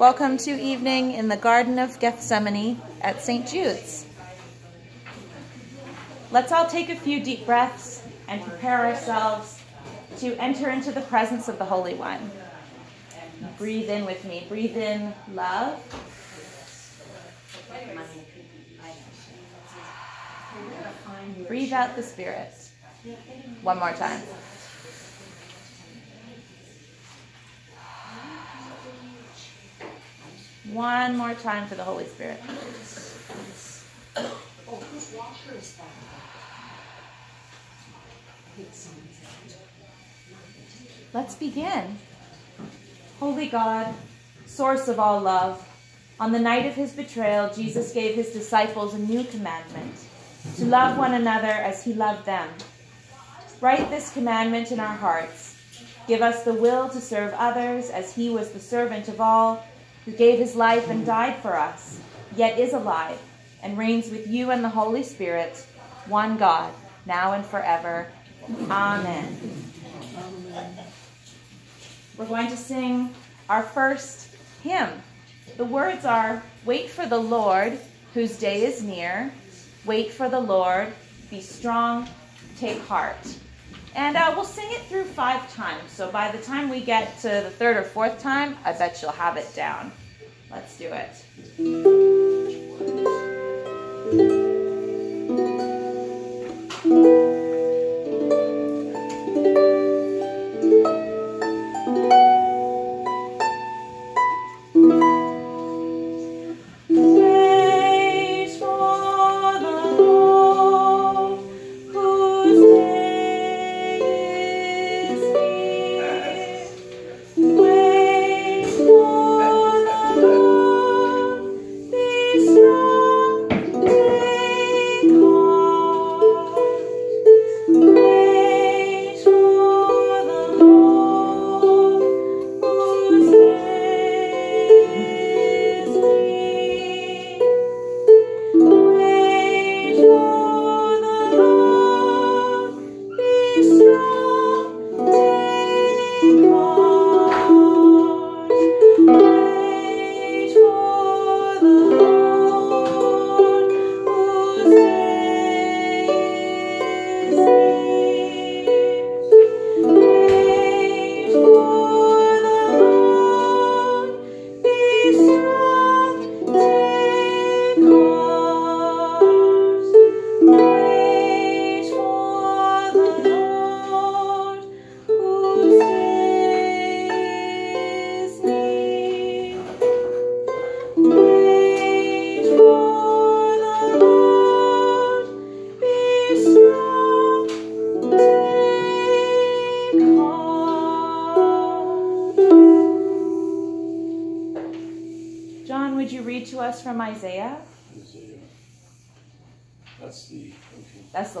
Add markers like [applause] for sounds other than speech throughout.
Welcome to evening in the Garden of Gethsemane at St. Jude's. Let's all take a few deep breaths and prepare ourselves to enter into the presence of the Holy One. Breathe in with me. Breathe in love. Breathe out the Spirit. One more time. One more time for the Holy Spirit. Let's begin. Holy God, source of all love, on the night of his betrayal, Jesus gave his disciples a new commandment to love one another as he loved them. Write this commandment in our hearts. Give us the will to serve others as he was the servant of all who gave his life and died for us, yet is alive and reigns with you and the Holy Spirit, one God, now and forever. Amen. We're going to sing our first hymn. The words are Wait for the Lord, whose day is near. Wait for the Lord, be strong, take heart. And uh, we'll sing it through five times. So by the time we get to the third or fourth time, I bet you'll have it down. Let's do it.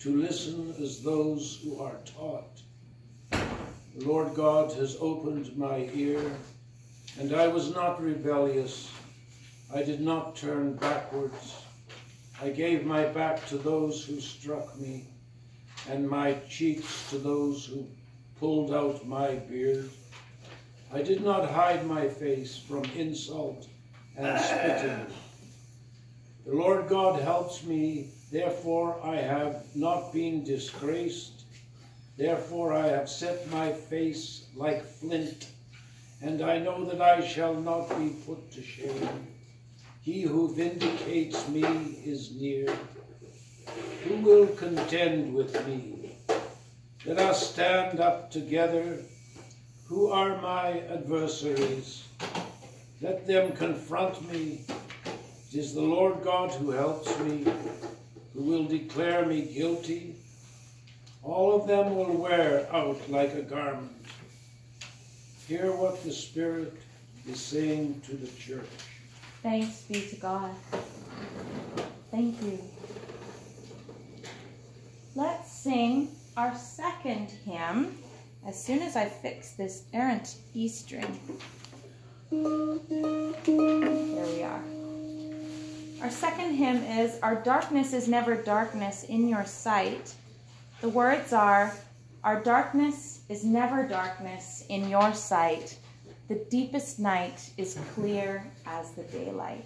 to listen as those who are taught. The Lord God has opened my ear, and I was not rebellious. I did not turn backwards. I gave my back to those who struck me and my cheeks to those who pulled out my beard. I did not hide my face from insult and spitting. The Lord God helps me, therefore I have not been disgraced. Therefore I have set my face like flint, and I know that I shall not be put to shame. He who vindicates me is near. Who will contend with me? Let us stand up together. Who are my adversaries? Let them confront me. It is the Lord God who helps me, who will declare me guilty. All of them will wear out like a garment. Hear what the Spirit is saying to the church. Thanks be to God. Thank you. Let's sing our second hymn as soon as I fix this errant E string. Our second hymn is Our Darkness is Never Darkness in Your Sight. The words are Our darkness is never darkness in your sight. The deepest night is clear as the daylight.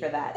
For that.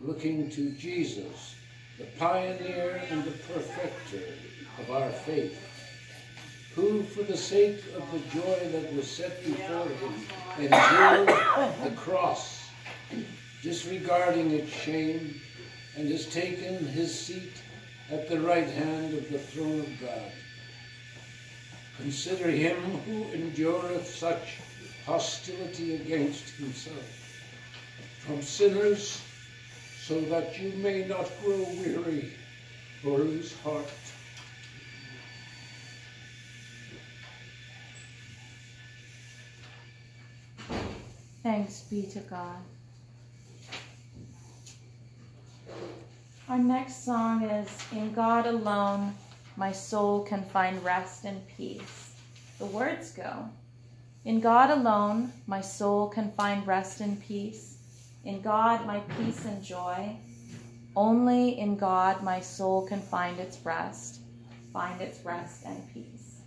looking to Jesus, the pioneer and the perfecter of our faith, who, for the sake of the joy that was set before him, endured the cross, disregarding its shame, and has taken his seat at the right hand of the throne of God. Consider him who endureth such hostility against himself from sinners, so that you may not grow weary or lose heart. Thanks be to God. Our next song is In God Alone, My Soul Can Find Rest and Peace. The words go In God alone, my soul can find rest and peace. In God, my peace and joy. Only in God, my soul can find its rest, find its rest and peace.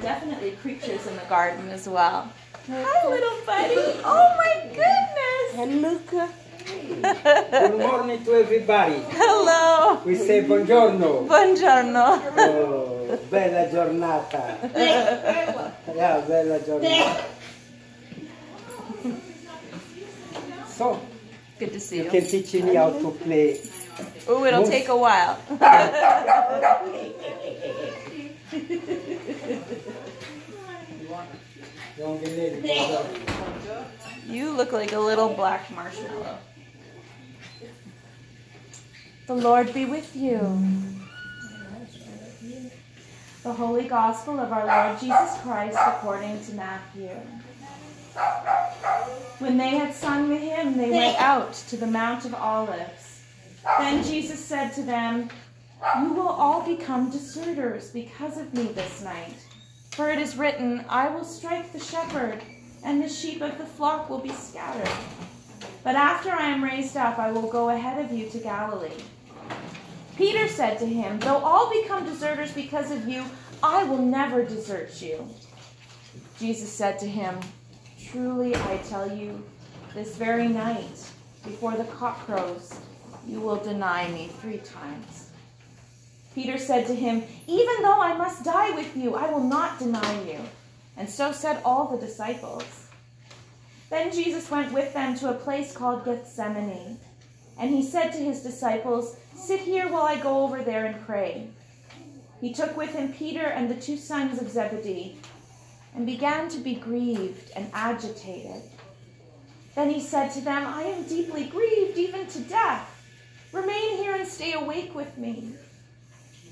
Definitely creatures in the garden as well. Hi, little buddy. Oh my goodness. And look. Good morning to everybody. Hello. We say buongiorno. Buongiorno. Oh, bella giornata. Yeah, bella giornata. So, Good to see you you. can teach me how to play. Ooh, it'll Move. take a while. [laughs] You look like a little black marshmallow. The Lord be with you. The Holy Gospel of our Lord Jesus Christ according to Matthew. When they had sung the hymn, they went out to the Mount of Olives. Then Jesus said to them, You will all become deserters because of me this night. For it is written, I will strike the shepherd, and the sheep of the flock will be scattered. But after I am raised up, I will go ahead of you to Galilee. Peter said to him, Though all become deserters because of you, I will never desert you. Jesus said to him, Truly I tell you, this very night, before the cock crows, you will deny me three times. Peter said to him, Even though I must die with you, I will not deny you. And so said all the disciples. Then Jesus went with them to a place called Gethsemane. And he said to his disciples, Sit here while I go over there and pray. He took with him Peter and the two sons of Zebedee and began to be grieved and agitated. Then he said to them, I am deeply grieved, even to death. Remain here and stay awake with me.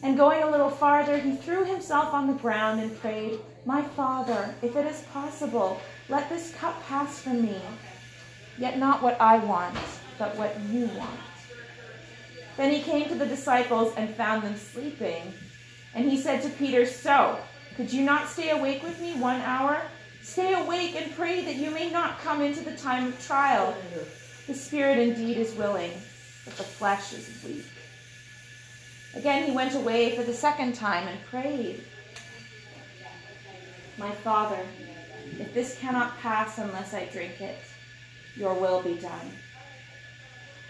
And going a little farther, he threw himself on the ground and prayed, My Father, if it is possible, let this cup pass from me. Yet not what I want, but what you want. Then he came to the disciples and found them sleeping. And he said to Peter, So, could you not stay awake with me one hour? Stay awake and pray that you may not come into the time of trial. The spirit indeed is willing, but the flesh is weak. Again he went away for the second time and prayed, My Father, if this cannot pass unless I drink it, your will be done.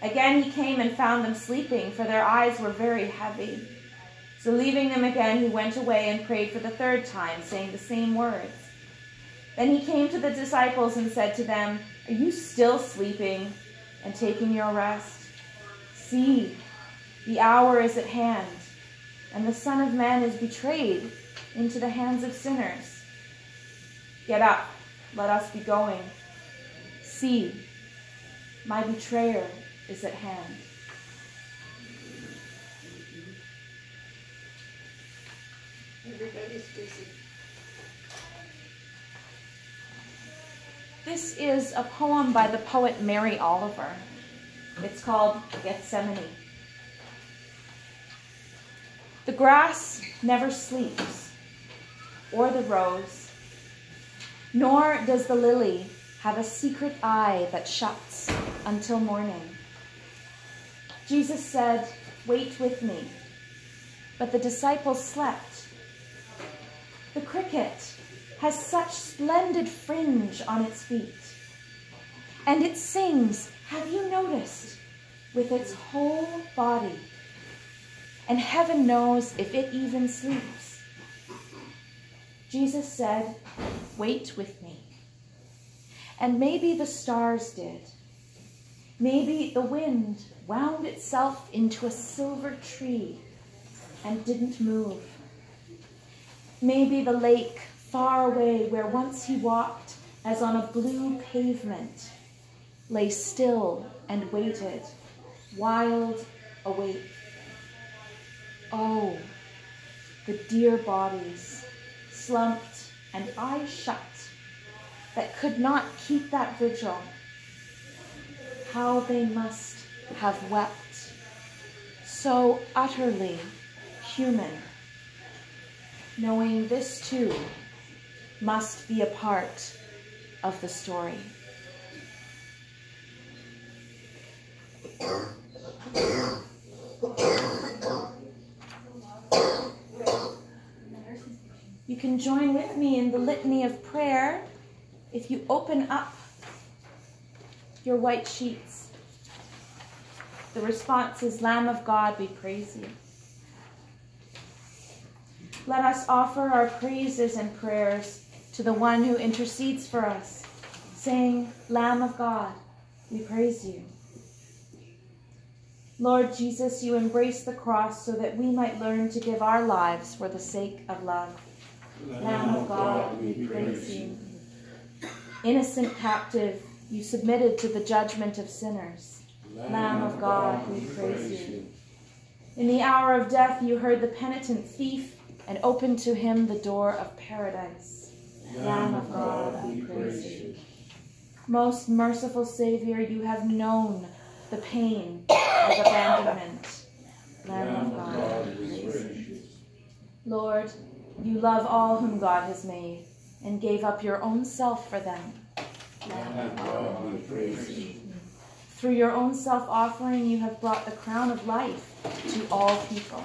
Again he came and found them sleeping, for their eyes were very heavy. So leaving them again, he went away and prayed for the third time, saying the same words. Then he came to the disciples and said to them, Are you still sleeping and taking your rest? See, the hour is at hand, and the Son of Man is betrayed into the hands of sinners. Get up, let us be going. See, my betrayer is at hand. Everybody's busy. This is a poem by the poet Mary Oliver. It's called Gethsemane. The grass never sleeps, or the rose, nor does the lily have a secret eye that shuts until morning. Jesus said, Wait with me. But the disciples slept. The cricket has such splendid fringe on its feet. And it sings, have you noticed, with its whole body. And heaven knows if it even sleeps. Jesus said, Wait with me. And maybe the stars did. Maybe the wind wound itself into a silver tree and didn't move. Maybe the lake far away where once he walked as on a blue pavement lay still and waited, wild awake. Oh, the dear bodies, slumped and eyes shut, that could not keep that vigil. How they must have wept, so utterly human, knowing this too must be a part of the story. You can join with me in the litany of prayer if you open up your white sheets. The response is Lamb of God, we praise you. Let us offer our praises and prayers to the one who intercedes for us, saying, Lamb of God, we praise you. Lord Jesus, you embraced the cross so that we might learn to give our lives for the sake of love. Lamb of God, we praise you. Innocent captive, you submitted to the judgment of sinners. Lamb of God, we praise you. In the hour of death, you heard the penitent thief and opened to him the door of paradise. Lamb of God, we praise you. Most merciful Savior, you have known the pain of abandonment. Lamb of God, we praise you. Lord, you love all whom God has made and gave up your own self for them. Lamb of God, praise you. Through your own self offering, you have brought the crown of life to all people.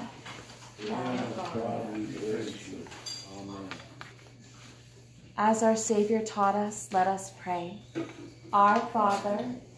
Lamb of God, praise you. As our Savior taught us, let us pray. Our Father,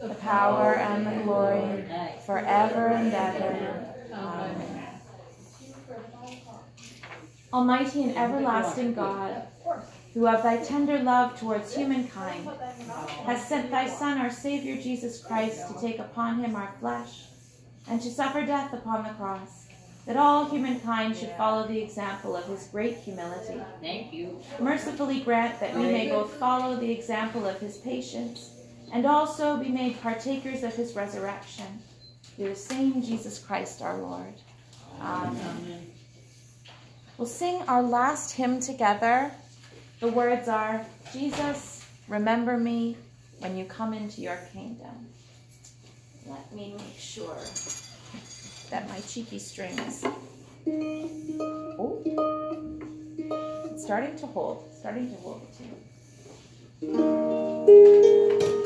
the power, and the glory, forever and ever. Amen. Almighty and everlasting God, who of thy tender love towards humankind has sent thy Son, our Savior Jesus Christ, to take upon him our flesh and to suffer death upon the cross, that all humankind should follow the example of his great humility. Thank you. Mercifully grant that we may both follow the example of his patience and also be made partakers of his resurrection. Through the same Jesus Christ our Lord. Amen. We'll sing our last hymn together. The words are Jesus, remember me when you come into your kingdom. Let me make sure that my cheeky strings. Oh, it's starting to hold, starting to hold the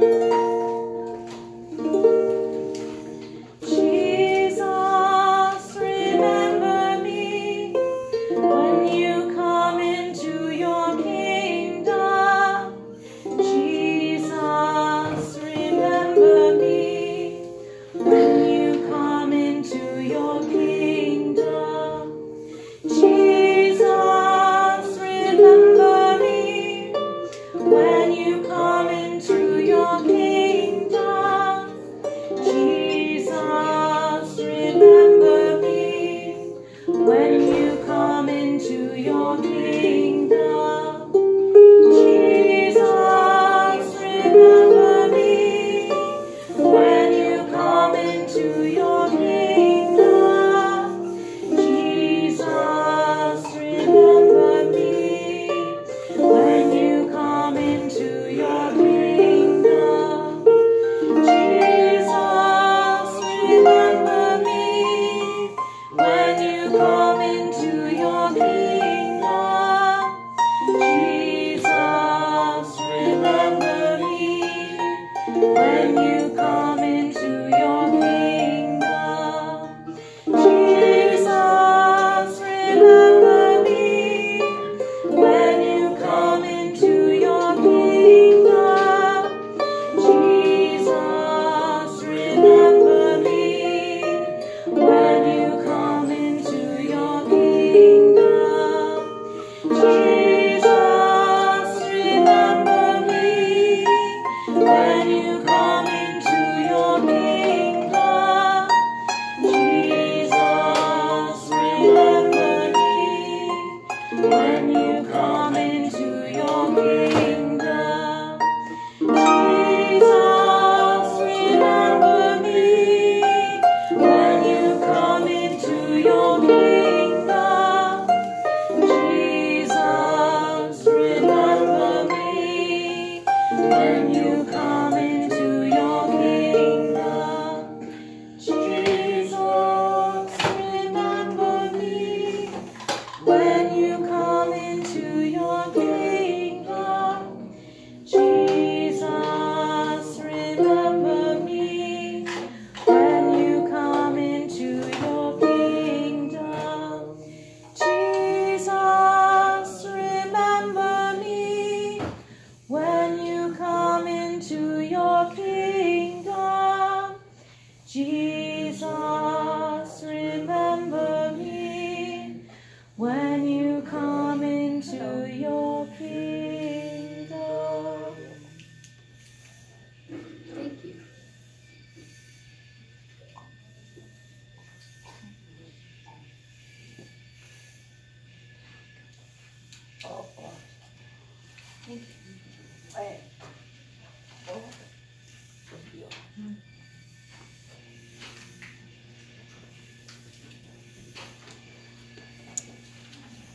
tune.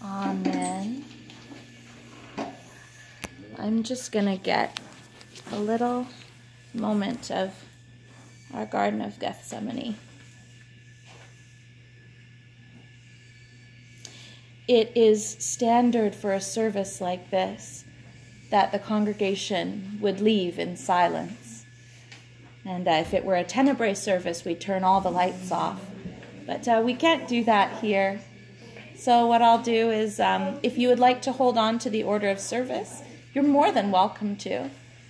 Amen. I'm just going to get a little moment of our Garden of Gethsemane. It is standard for a service like this that the congregation would leave in silence. And uh, if it were a tenebrae service, we'd turn all the lights off. But uh, we can't do that here. So, what I'll do is, um, if you would like to hold on to the order of service, you're more than welcome to.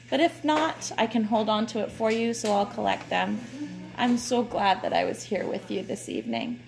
But if not, I can hold on to it for you, so I'll collect them. I'm so glad that I was here with you this evening.